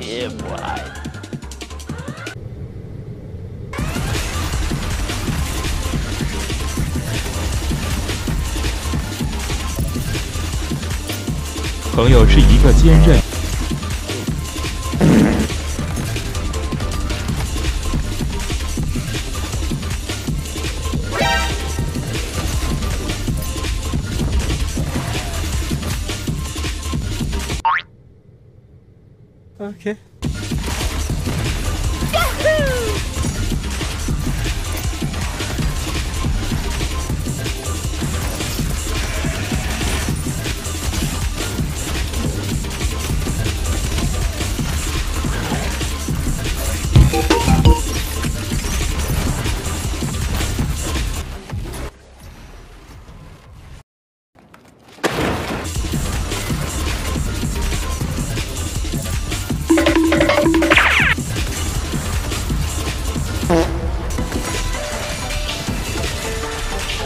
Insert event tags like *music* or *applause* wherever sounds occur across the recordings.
yeah, *laughs* boy. 朋友是一个坚韧。Okay.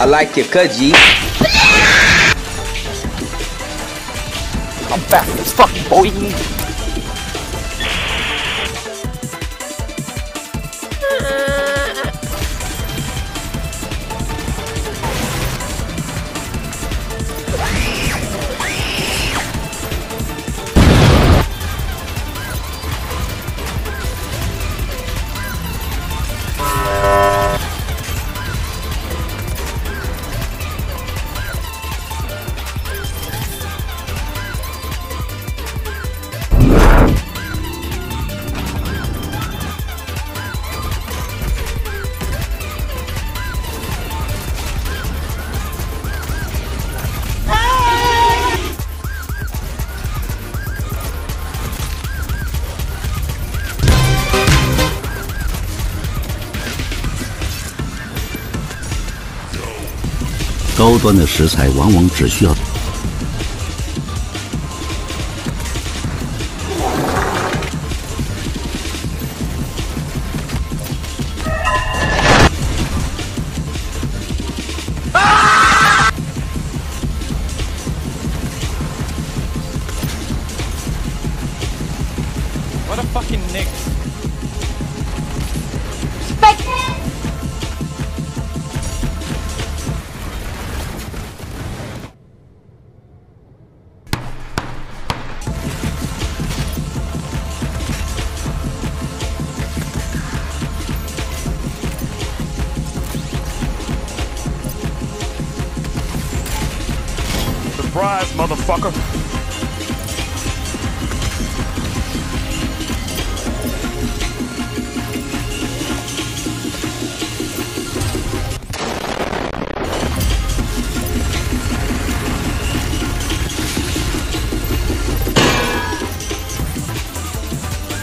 I like your Kaji. I'm back as fuck, boy. “高端的食材往往只需要。” What a fucking nix. Surprise, motherfucker.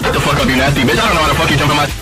Get the fuck up, you nasty bitch. I don't know how to fucking jump on my.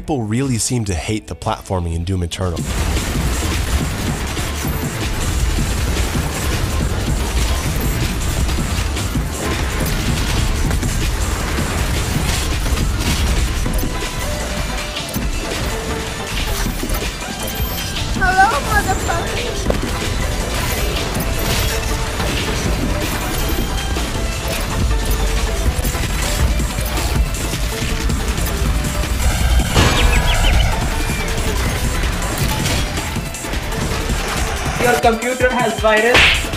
People really seem to hate the platforming in Doom Eternal. Hello, motherfucker. Computer has virus.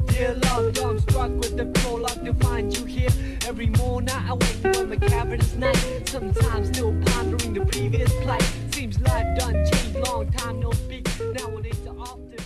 Dear love, I'm struck with the prologue to find you here. Every morning I wake from a cavernous night. Sometimes still pondering the previous plight. Seems life done changed, long time no speak. Nowadays, often.